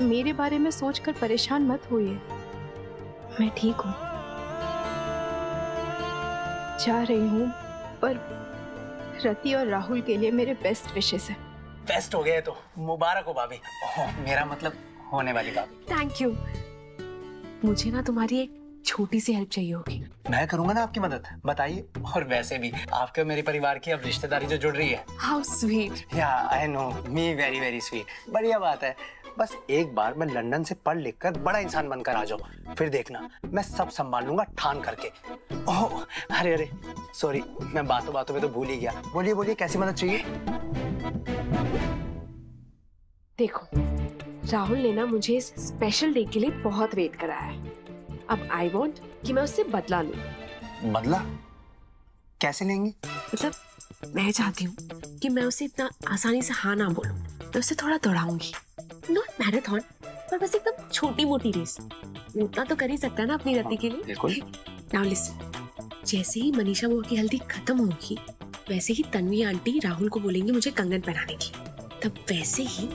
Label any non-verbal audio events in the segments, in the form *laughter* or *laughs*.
मेरे बारे में सोचकर परेशान मत होइए। मैं ठीक हूँ। जा रही हूँ पर रति और राहुल के लिए मेरे बेस्ट विशेष है। बेस्ट हो गए तो मुबारक हो भाभी। मेरा मतलब होने वाली भाभी थैंक यू मुझे ना तुम्हारी एक छोटी सी हेल्प चाहिए होगी। मैं करूँगा ना आपकी मदद? बताइए। और वैसे भी आपके और मेरे परिवार की अब रिश्तेदारी जो जुड़ रही है। हाउ स्वीट या I know me very very sweet बढ़िया बात है। बस एक बार मैं लंदन से पढ़ लिख कर बड़ा इंसान बनकर आ जाऊँ। फिर देखना मैं सब संभाल लूँगा ठान करके। ओह अरे अरे सॉरी मैं बातों बातों में तो भूल ही गया। बोलिए बोलिए कैसी मदद चाहिए? देखो राहुल ने ना मुझे इस स्पेशल डे के लिए बहुत वेट कराया है। अब आई वॉन्ट कि मैं उससे बदला लूँ। बदला? कैसे लेंगी? मतलब मैं चाहती हूँ कि मैं उसे इतना आसानी से हाँ ना बोलूँ मैं उसे थोड़ा दौड़ाऊँगी नॉट मैराथन पर बस एकदम छोटी मोटी रेस उतना तो कर ही सकता है ना अपनी रति के लिए। बिल्कुल। नाउ लिसन जैसे ही मनीषा बुआ की हल्दी खत्म होगी वैसे ही तन्वी आंटी राहुल को बोलेंगे मुझे कंगन पहनाने की तब वैसे ही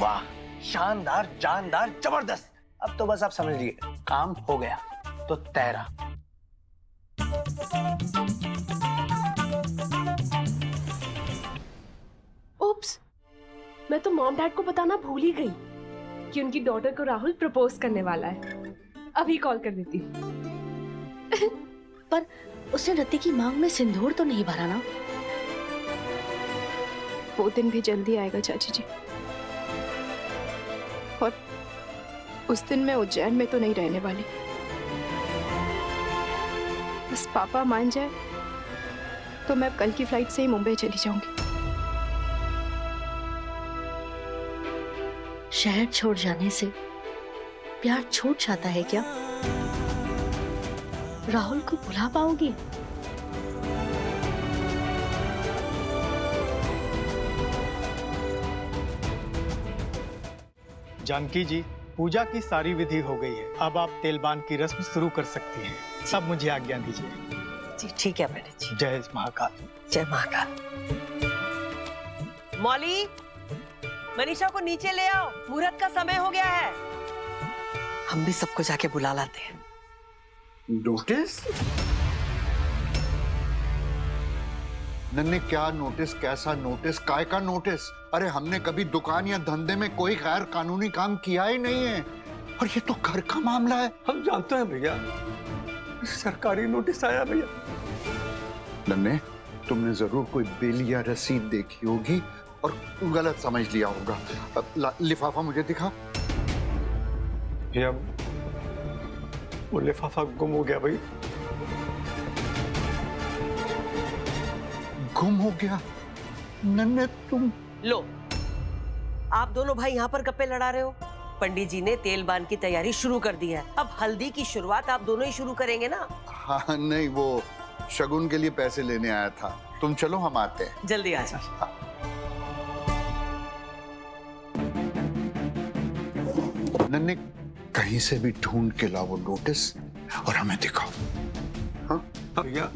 वाह शानदार जानदार ज़बरदस्त। अब तो बस आप समझ लिए काम हो गया तो तेरा। मैं तो मॉम डैड को बताना भूल ही गई कि उनकी डॉटर को राहुल प्रपोज करने वाला है। अभी कॉल कर देती हूँ। *laughs* पर उसने रति की मांग में सिंदूर तो नहीं भरा ना? वो दिन भी जल्दी आएगा चाची जी। और उस दिन मैं उज्जैन में तो नहीं रहने वाली। बस पापा मान जाए तो मैं कल की फ़्लाइट से ही मुंबई चली जाऊँगी। शहर छोड़ जाने से प्यार छूट जाता है क्या? राहुल को भुला पाओगी? जानकी जी पूजा की सारी विधि हो गई है। अब आप तेलबान की रस्म शुरू कर सकती हैं। सब मुझे आज्ञा दीजिए। जी ठीक है मैडम जी। जय महाकाल। जय महाकाल। मौली मनीषा को नीचे ले आओ। मुहूर्त का समय हो गया है। हम भी सबको जाके बुला लाते हैं। नोटिस नन्ने क्या नोटिस कैसा नोटिस काय का नोटिस अरे हमने कभी दुकान या धंधे में कोई गैर कानूनी काम किया ही नहीं है। और ये तो घर का मामला है। हम जानते हैं भैया। सरकारी नोटिस आया भैया। नन्ने तुमने ज़रूर कोई बिल या रसीद देखी होगी। और गलत समझ लिया होगा। लिफाफा मुझे दिखा। भैया वो लिफाफा गुम हो गया भाई। गुम हो गया? नन्ने तुम। लो आप दोनों भाई यहाँ पर गप्पे लड़ा रहे हो? पंडित जी ने तेल बान की तैयारी शुरू कर दी है। अब हल्दी की शुरुआत आप दोनों ही शुरू करेंगे ना? हाँ नहीं वो शगुन के लिए पैसे लेने आया था। तुम चलो हम आते हैं। जल्दी आ जाओ। नन्ने कहीं से भी ढूंढ के लाओ नोटिस और हमें दिखाओ। हाँ? भैया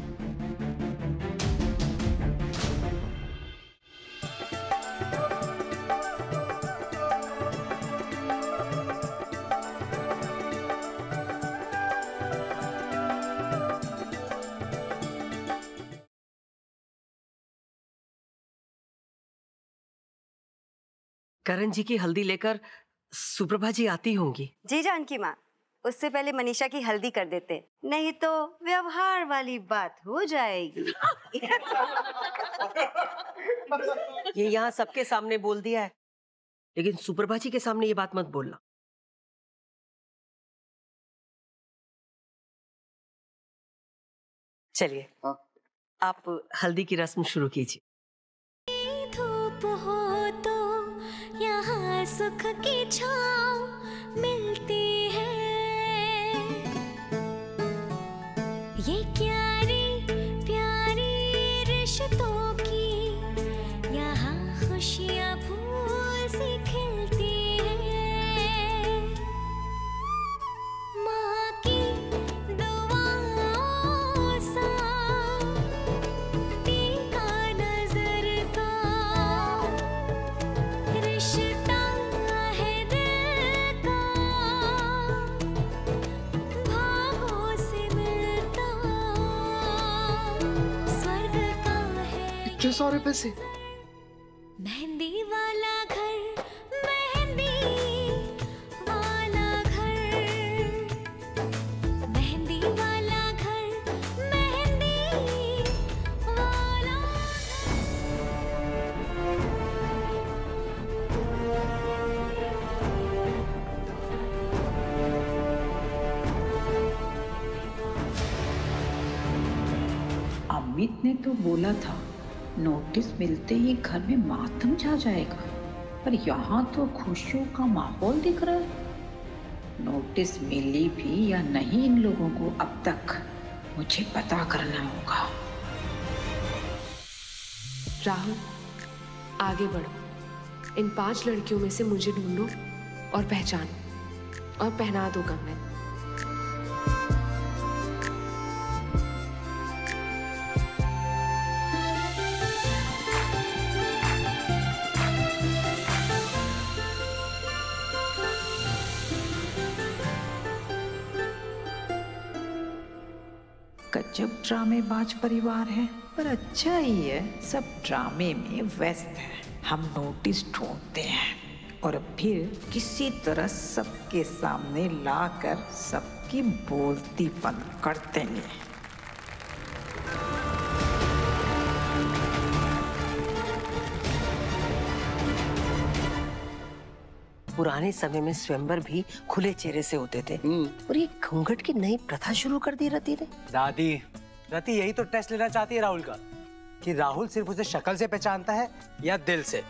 करण जी की हल्दी लेकर सुप्रभा जी आती होंगी। जी जानकी माँ। उससे पहले मनीषा की हल्दी कर देते। नहीं तो व्यवहार वाली बात हो जाएगी। ये यहाँ सबके सामने बोल दिया है। लेकिन सुप्रभा जी के सामने ये बात मत बोलना। चलिए हाँ। आप हल्दी की रस्म शुरू कीजिए। सुख की छाँव ये रुपए से मेहंदी वाला घर मेहंदी वाला घर। मेहंदी वाला घर मेहंदी वाला अमित ने तो बोला था नोटिस मिलते ही घर में मातम छा जाएगा। पर यहाँ तो खुशियों का माहौल दिख रहा है। नोटिस मिली भी या नहीं इन लोगों को अब तक, मुझे पता करना होगा। राहुल, आगे बढ़ो। इन पाँच लड़कियों में से मुझे ढूंढो और पहचानो और पहना दो कंगन गजब ड्रामेबाज परिवार है, पर अच्छा ही है, सब ड्रामे में व्यस्त है। हम नोटिस ढूंढते हैं और फिर किसी तरह सबके सामने लाकर सबकी बोलती बंद करते देंगे। पुराने समय में स्वयंवर भी खुले चेहरे से होते थे। और ये घूंघट की नई प्रथा शुरू कर दी रती ने। दादी रति यही तो टेस्ट लेना चाहती है राहुल का कि राहुल सिर्फ़ उसे शक्ल से पहचानता है या दिल से?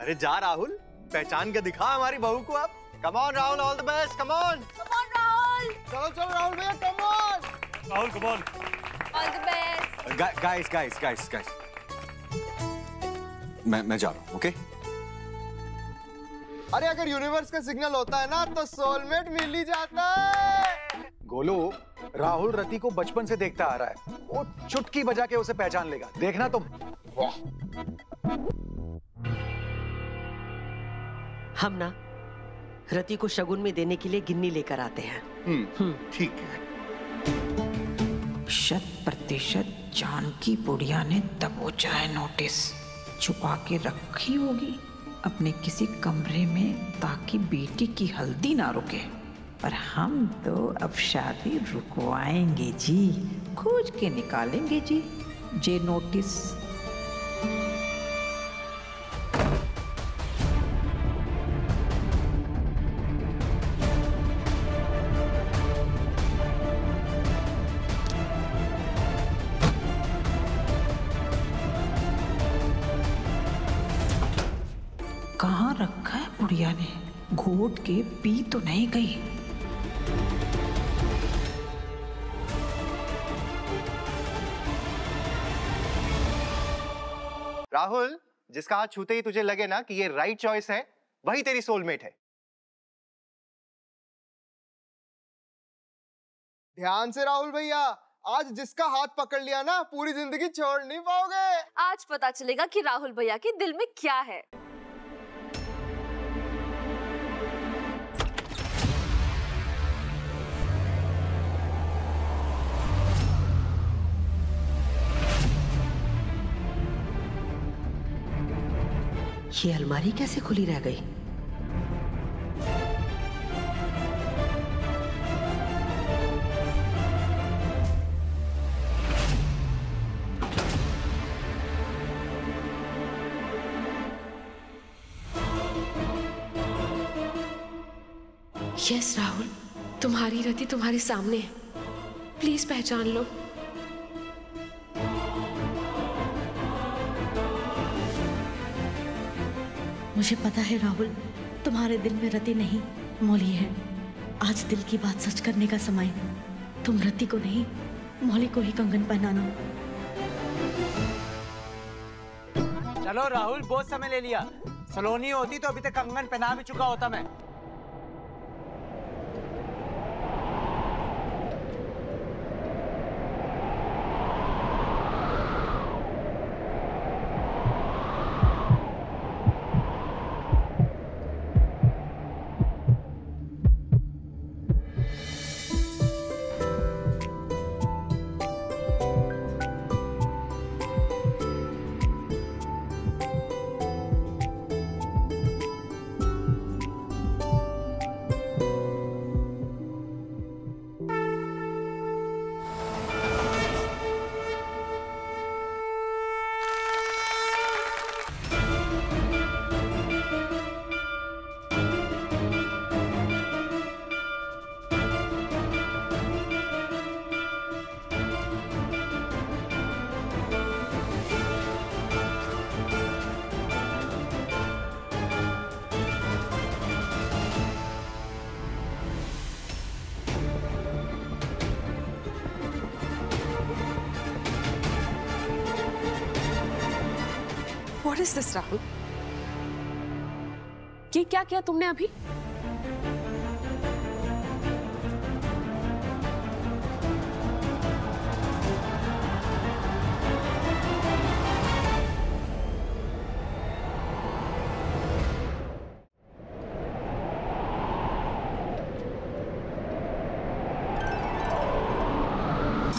अरे जा राहुल पहचान के दिखा हमारी बहू को आप। Come on Rahul all the best come on come on Rahul चलो चलो राहुल भैया come on Rahul come on all the best guys guys guys guys मैं मैं जा रहा हूँ ओके अरे अगर यूनिवर्स का सिग्नल होता है ना तो सोलमेट मिल ही जाता है। गोलू राहुल रति को बचपन से देखता आ रहा है। वो चुटकी बजा के उसे पहचान लेगा। देखना तुम। वाह। हम ना रति को शगुन में देने के लिए गिन्नी लेकर आते हैं। हम्म ठीक है। शत प्रतिशत जानकी बुढ़िया ने दबोचा है नोटिस छुपा के रखी होगी। अपने किसी कमरे में ताकि बेटी की हल्दी ना रुके। पर हम तो अब शादी रुकवाएँगे जी। खोज के निकालेंगे जी। जे नोटिस बुढ़िया ने घोट के पी तो नहीं गई। राहुल जिसका हाथ छूते ही तुझे लगे ना कि ये राइट चॉइस है वही तेरी सोलमेट है। ध्यान से राहुल भैया आज जिसका हाथ पकड़ लिया ना पूरी ज़िंदगी छोड़ नहीं पाओगे। आज पता चलेगा कि राहुल भैया के दिल में क्या है। ये अलमारी कैसे खुली रह गई? यस राहुल तुम्हारी रति तुम्हारे सामने है। प्लीज़ पहचान लो। मुझे पता है राहुल, तुम्हारे दिल में रति नहीं, मौली है। आज दिल की बात सच करने का समय। तुम रति को नहीं, मौली को ही कंगन पहनाना। चलो राहुल, बहुत समय ले लिया। सलोनी होती तो अभी तक कंगन पहना भी चुका होता मैं। What is this, Rahul? ये क्या किया तुमने अभी?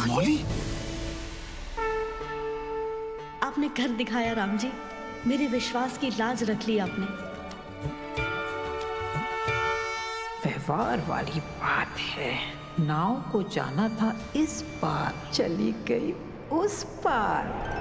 मौली? आपने घर दिखाया राम जी। मेरे विश्वास की लाज रख ली आपने। व्यवहार वाली बात है। नाव को जाना था इस पार। चली गई उस पार।